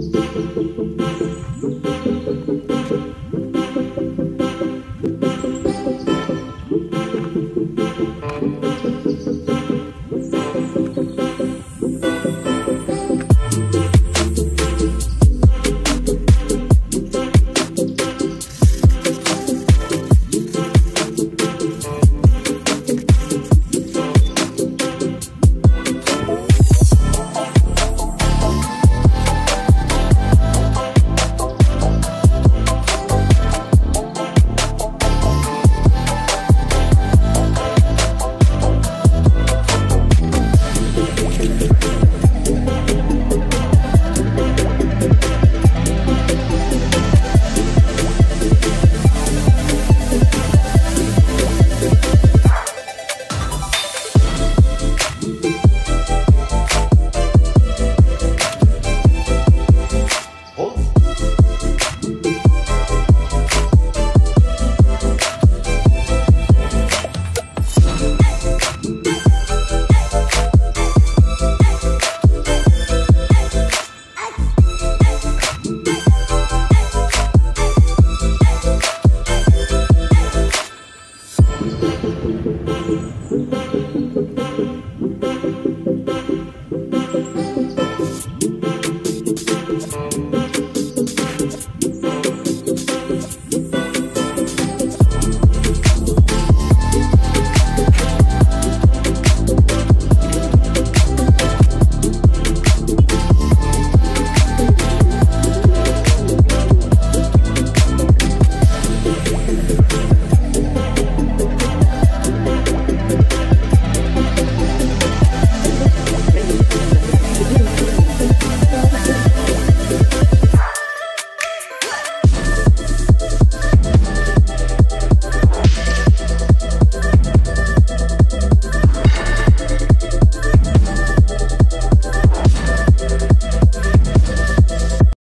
Gracias.